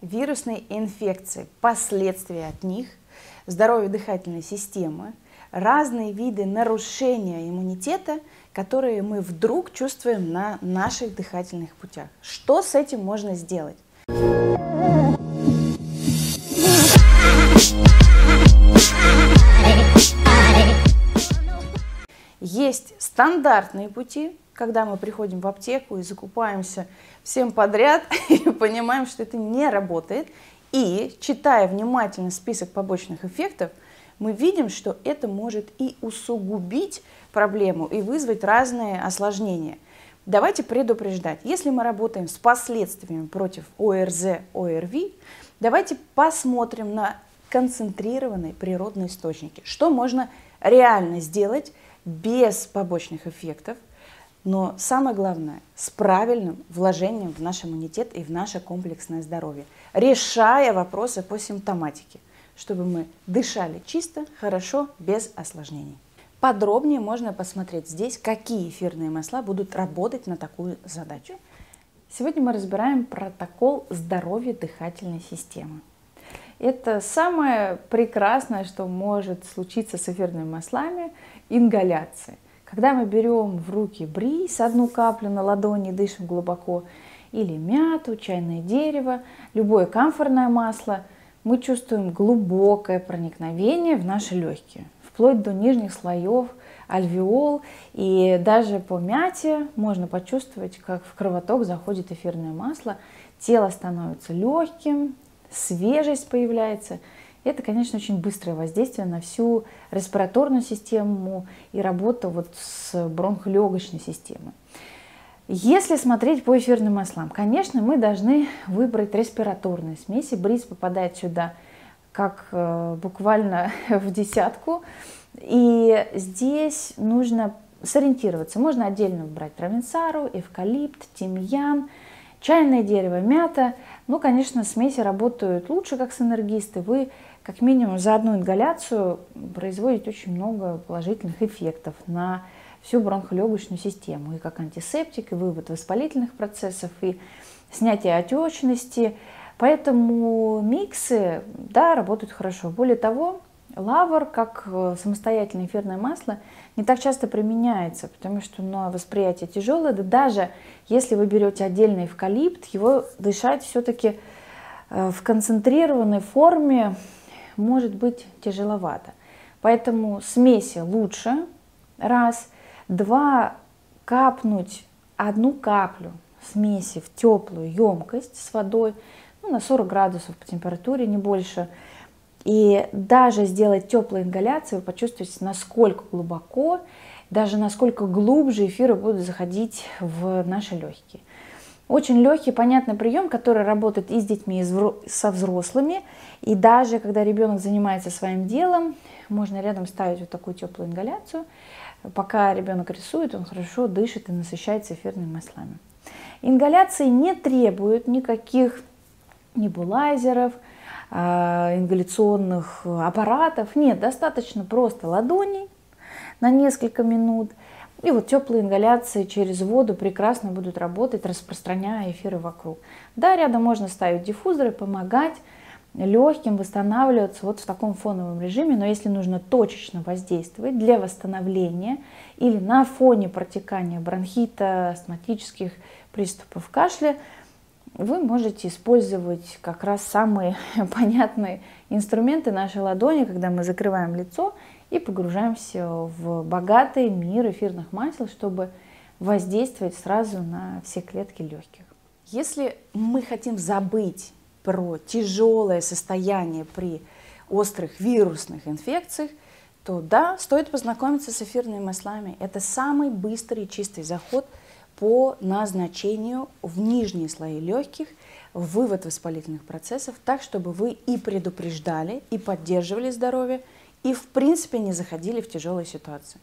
вирусные инфекции, последствия от них, здоровье дыхательной системы, разные виды нарушения иммунитета, которые мы вдруг чувствуем на наших дыхательных путях. Что с этим можно сделать? Есть стандартные пути, когда мы приходим в аптеку и закупаемся всем подряд и понимаем, что это не работает. И читая внимательно список побочных эффектов, мы видим, что это может и усугубить проблему, и вызвать разные осложнения. Давайте предупреждать, если мы работаем с последствиями против ОРЗ, ОРВИ, давайте посмотрим на концентрированные природные источники. Что можно реально сделать без побочных эффектов, но самое главное, с правильным вложением в наш иммунитет и в наше комплексное здоровье, решая вопросы по симптоматике, чтобы мы дышали чисто, хорошо, без осложнений. Подробнее можно посмотреть здесь, какие эфирные масла будут работать на такую задачу. Сегодня мы разбираем протокол здоровья дыхательной системы. Это самое прекрасное, что может случиться с эфирными маслами – ингаляция. Когда мы берем в руки бриз, одну каплю на ладони, дышим глубоко, или мяту, чайное дерево, любое камфорное масло, мы чувствуем глубокое проникновение в наши легкие, вплоть до нижних слоев альвеол. И даже по мяте можно почувствовать, как в кровоток заходит эфирное масло, тело становится легким, свежесть появляется. Это, конечно, очень быстрое воздействие на всю респираторную систему и работу вот с бронхолегочной системой. Если смотреть по эфирным маслам, конечно, мы должны выбрать респираторные смеси. Бриз попадает сюда как э, буквально в десятку. И здесь нужно сориентироваться. Можно отдельно брать провинсару, эвкалипт, тимьян, чайное дерево, мята. Ну, конечно, смеси работают лучше, как синергисты. Вы как минимум за одну ингаляцию производите очень много положительных эффектов на всю бронхолегочную систему. И как антисептик, и вывод воспалительных процессов, и снятие отечности. Поэтому миксы, да, работают хорошо. Более того, лавр, как э, самостоятельное эфирное масло, не так часто применяется, потому что на восприятие тяжелое, да даже если вы берете отдельный эвкалипт, его дышать все-таки э, в концентрированной форме может быть тяжеловато. Поэтому смеси лучше, раз. Два, капнуть одну каплю смеси в теплую емкость с водой, ну, на 40 градусов по температуре, не больше – и даже сделать теплую ингаляцию, вы почувствуете, насколько глубоко, даже насколько глубже эфиры будут заходить в наши легкие. Очень легкий, понятный прием, который работает и с детьми, и со взрослыми. И даже когда ребенок занимается своим делом, можно рядом ставить вот такую теплую ингаляцию. Пока ребенок рисует, он хорошо дышит и насыщается эфирными маслами. Ингаляции не требуют никаких небулайзеров, а, ингаляционных аппаратов. Нет, достаточно просто ладоней на несколько минут. И вот теплые ингаляции через воду прекрасно будут работать, распространяя эфиры вокруг. Да, рядом можно ставить диффузоры, помогать легким восстанавливаться вот в таком фоновом режиме, но если нужно точечно воздействовать для восстановления или на фоне протекания бронхита, астматических приступов кашля, вы можете использовать как раз самые понятные инструменты нашей ладони, когда мы закрываем лицо и погружаемся в богатый мир эфирных масел, чтобы воздействовать сразу на все клетки легких. Если мы хотим забыть про тяжелое состояние при острых вирусных инфекциях, то да, стоит познакомиться с эфирными маслами. Это самый быстрый и чистый заход – по назначению в нижние слои легких, вывод воспалительных процессов, так, чтобы вы и предупреждали, и поддерживали здоровье, и в принципе не заходили в тяжелые ситуации.